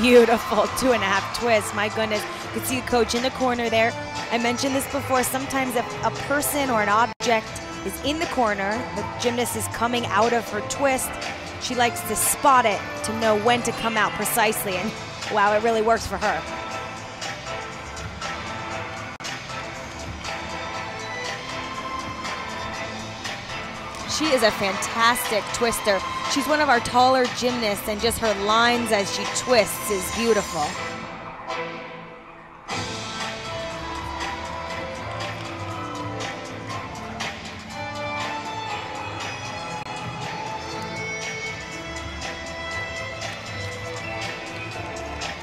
beautiful two and a half twist. My goodness, you can see the coach in the corner there. I mentioned this before. Sometimes if a person or an object is in the corner, the gymnast is coming out of her twist, she likes to spot it to know when to come out precisely. And wow, it really works for her. She is a fantastic twister. She's one of our taller gymnasts, and just her lines as she twists is beautiful.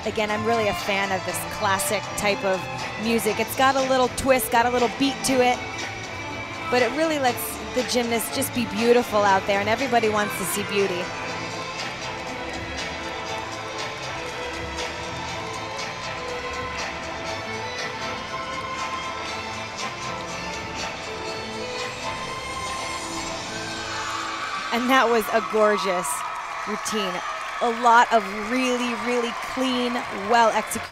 Again, I'm really a fan of this classic type of music. It's got a little twist, got a little beat to it, but it really lets the gymnasts just be beautiful out there, and everybody wants to see beauty. And that was a gorgeous routine. A lot of really, really clean, well executed.